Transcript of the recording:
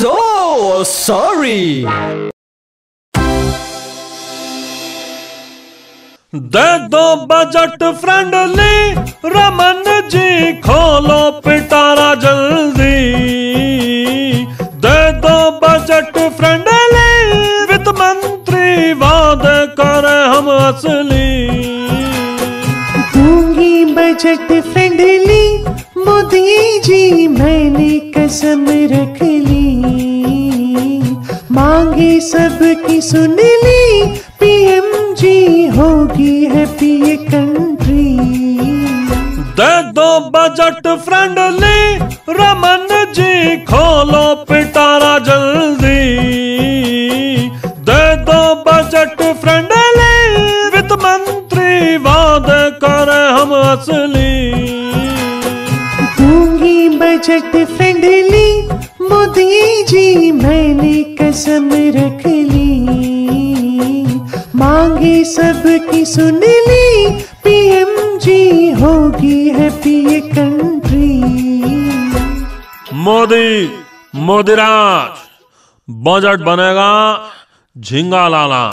so sorry. दे दो budget friendly Raman ji खोलो पिटारा जल्दी। दे दो बजट फ्रेंडली वित्त मंत्री वादे करे हम असली। दूँगी बजट फ्रेंडली मोदी जी मैंने कसम रख। ली मांगे सबकी सुन ली। पीएम जी होगी हैप्पी ये कंट्री दे दो बजट फ्रेंडली रमन जी खोलो पिटारा जल्दी। दे दो बजट फ्रेंडली वित्त मंत्री वादे करे हम असली। दूँगी बजट फ्रेंडली मोदी जी मैंने कसम रख ली, मांगे सब की सुन ली पीएम जी होगी हैप्पी कंट्री। मोदी, मोदीराज, बजट बनेगा झिंगा लाला